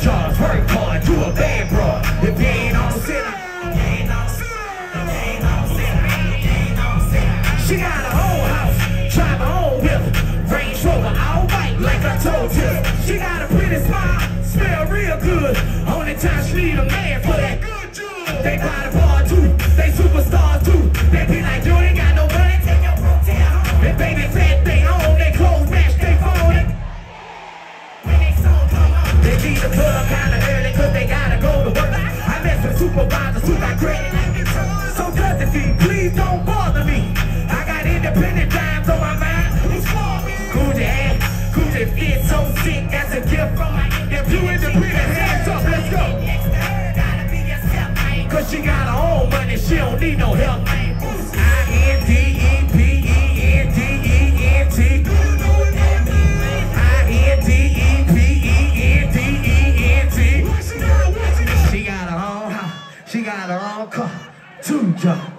charge, work calling to a bad bro. If you ain't on sinner. She got a whole house, drive her own whip, Range Rover, all white like I told you. She got a pretty smile, smell real good. Only time she need a man for that good job. They buy the they leave the club kinda early cause they gotta go to work. I met some supervisors who got credit. So Josephine, please don't bother me. I got independent dimes on my mind. Who's for me? Cool ass, cool fit so sick, that's a gift from my independent. You independent, hands up, let's go. Cause she got her own money, she don't need no help. I-N-D-E-P-E-N-D-E-N-T She got her own